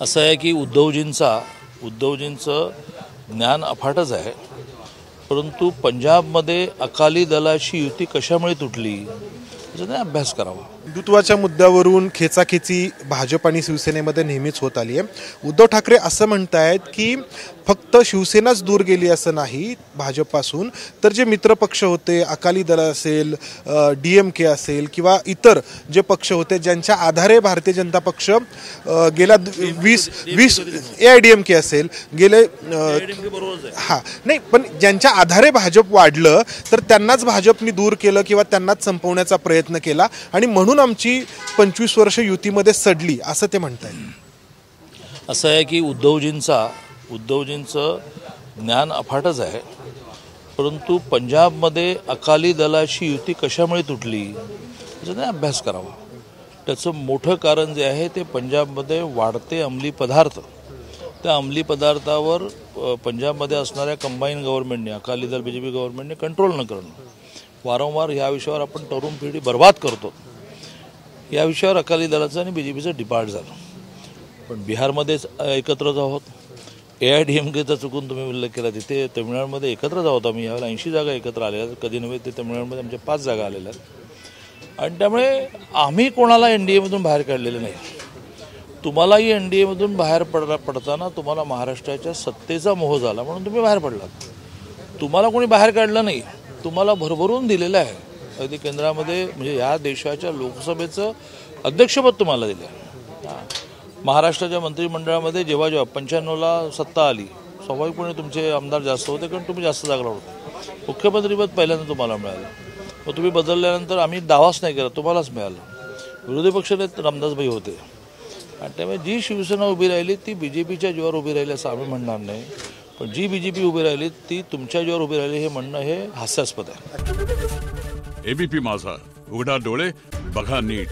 असं आहे की उद्धवजींचा उद्धवजींचं ज्ञान अफाटच आहे. परंतु पंजाबमध्ये अकाली दलाची युती कशामुळे तुटली? त्याच्याने अभ्यास करावा. हिंदुत्वाच्या मुद्द्यावरून खेचाखेची भाजप आणि शिवसेनेमध्ये नेहमीच होत आली आहे. उद्धव ठाकरे असं म्हणतायत की फक्त शिवसेनाच दूर गेली असं नाही भाजपपासून. तर जे मित्रपक्ष होते अकाली दल असेल डी एम के असेल किंवा इतर जे पक्ष होते ज्यांच्या आधारे भारतीय जनता पक्ष गेल्या वीस वीस A I D M K असेल गेले हां हा नाही पण ज्यांच्या आधारे भाजप वाढलं तर त्यांनाच भाजपनी दूर केलं किंवा त्यांनाच संपवण्याचा प्रयत्न प्रयत्न केला आणि म्हणून आमची पंचवीस वर्ष युतीमध्ये सडली असं ते म्हणताय असं आहे की उद्धवजींचा उद्धवजींचं ज्ञान अफाटच आहे. परंतु पंजाबमध्ये अकाली दलाची युती कशामुळे तुटली त्याचा नाही अभ्यास करावा. त्याचं मोठं कारण जे आहे ते पंजाबमध्ये वाढते अंमली पदार्थ. त्या अंमली पदार्थावर पंजाबमध्ये असणाऱ्या कंबाईन गव्हर्नमेंटने Akali Dal B J P गव्हर्नमेंटने कंट्रोल न करणं. वारंवार ह्या विषयावर आपण तरुण पिढी बर्बाद करतो. या विषयावर अकाली दलाचं आणि बी जे पीचं डिपार्ट झालं. पण बिहारमध्येच एकत्रच आहोत. ए आय डी एम केचा चुकून तुम्ही उल्लेख केला तिथे तमिळनाडूमध्ये एकत्रच आहोत आम्ही. यावेळेला ऐंशी जागा एकत्र आलेल्या आहेत कधी नव्हे ते तमिळनाडूमध्ये आमच्या पाच जागा आलेल्या आहेत. आणि त्यामुळे आम्ही कोणाला एन डी एमधून बाहेर काढलेलं नाही. तुम्हालाही एन डी एमधून बाहेर पडला पडताना तुम्हाला महाराष्ट्राच्या सत्तेचा मोह झाला म्हणून तुम्ही बाहेर पडलात. तुम्हाला कोणी बाहेर काढलं नाही. तुम्हाला भरभरून दिलेलं आहे. अगदी केंद्रामध्ये म्हणजे या देशाच्या लोकसभेचं अध्यक्षपद तुम्हाला दिलं आहे. महाराष्ट्राच्या मंत्रिमंडळामध्ये जेव्हा जेव्हा पंच्याण्णवला सत्ता आली स्वाभाविकपणे तुमचे आमदार जास्त होते कारण तुम्ही जास्त जागा होते. मुख्यमंत्रीपद पहिल्यांदा तुम्हाला मिळालं. मग तुम्ही बदलल्यानंतर आम्ही दावाच नाही केला तुम्हालाच मिळालं. विरोधी पक्षनेते रामदासभाई होते. आणि त्यामुळे जी शिवसेना उभी राहिली ती बी जे पीच्या जीवावर उभी राहिली असं आम्ही म्हणणार नाही. पण जी बी जे पी उभी राहिली ती तुमच्या जीवावर उभी राहिली हे म्हणणं हे हास्यास्पद आहे. एबीपी माझा. उघडा डोळे बघा नीट.